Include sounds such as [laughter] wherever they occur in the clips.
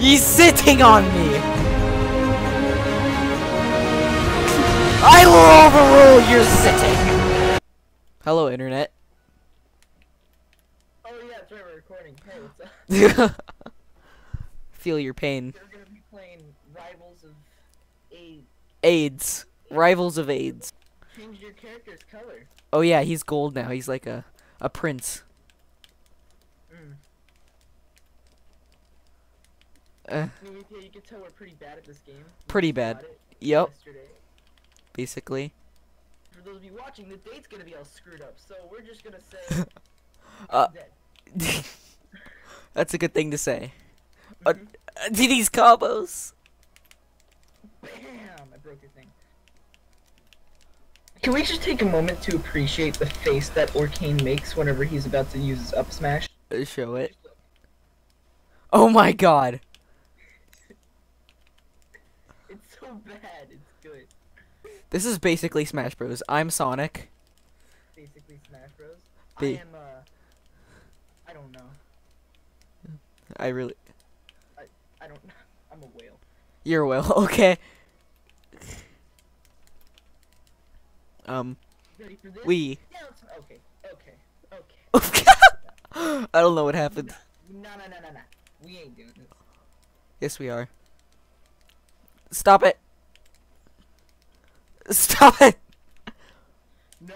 He's sitting on me! I will overrule your sitting! Hello, Internet. Oh yeah, that's right, we're recording. Hey, what's up? [laughs] Feel your pain. We're gonna be playing Rivals of A. AIDS. Rivals of AIDS. Change your character's color. Oh yeah, he's gold now. He's like a, a prince. Mm. Uh, I mean, yeah, you can tell we're pretty bad at this game. Pretty bad. yep, Yesterday. basically. For those of you watching, the date's gonna be all screwed up, so we're just gonna say. [laughs] Uh. [laughs] That's a good thing to say. [laughs] Uh, Mhm. uh, do these combos? Bam! I broke your thing. Can we just take a moment to appreciate the face that Orcane makes whenever he's about to use his up smash? Uh, Show it. Oh my god. It's so bad, it's good. This is basically Smash Bros. I'm Sonic. Basically Smash Bros. I am, uh... I don't know. I really. I I don't [laughs] I'm a whale. You're well. [laughs] Okay. Um, Ready for this? we. Okay, okay, okay. [laughs] I don't know what happened. No, no, no, no, no. We ain't doing this. Yes, we are. Stop it. Stop it. No.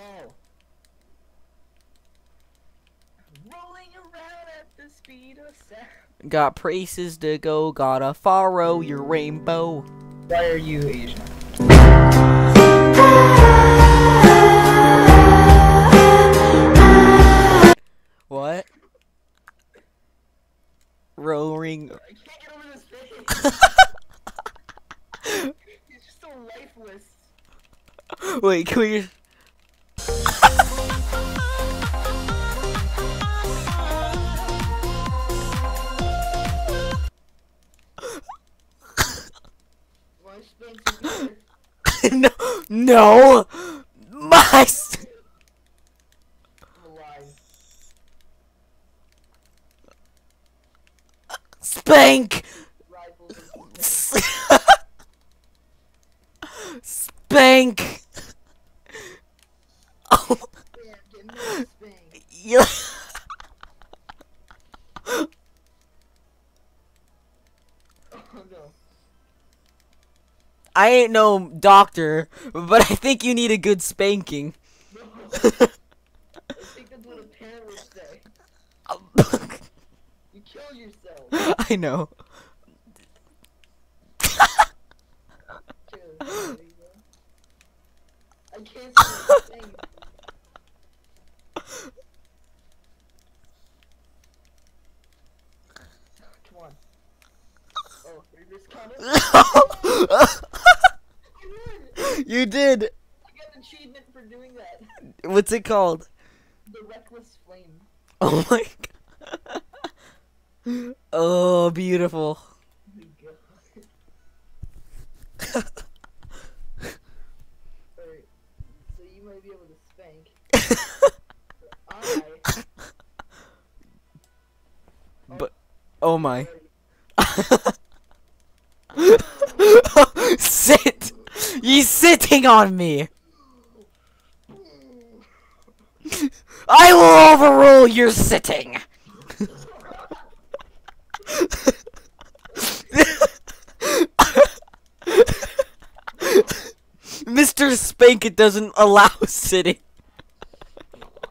Rolling around at the speed of sound. Got places to go. Gotta follow your rainbow. Why are you Asian? What? Roaring. I can't get over this face. He's [laughs] just so lifeless. [laughs] Wait, can we? [laughs] No, no, my spank, [laughs] spank. Oh, Bam, get no Oh [laughs] no. I ain't no doctor, but I think you need a good spanking. No. [laughs] I think that's what a parent would say. You kill yourself. I know. Kill yourself. I can't see a thing. Come on. Oh, you just counted? I won! you did. I got an achievement for doing that. What's it called? The Reckless Flame. Oh my god. [laughs] Oh, beautiful. There. [laughs] Alright, so you might be able to spank. I. [laughs] But- oh my. He's sitting on me! I will overrule your sitting! [laughs] Mr. Spank it doesn't allow sitting.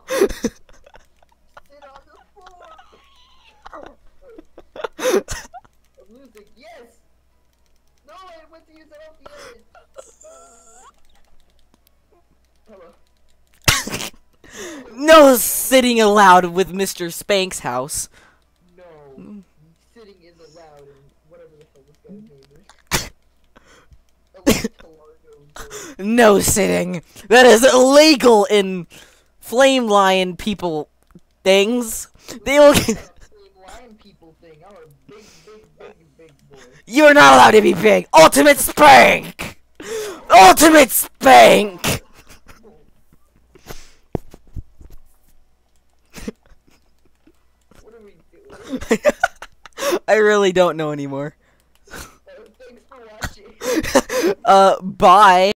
Sit on the floor! I'm losing. Yes! No, I went to use it off the. Hello. [laughs] No sitting allowed with Mr. Spank's house. No. Sitting is allowed in whatever the hell this guy's name is. [laughs] No sitting. That is illegal in Flame Lion people things. They will. You're not allowed to be big. Ultimate spank. Ultimate spank. [laughs] I really don't know anymore. [laughs] uh, bye.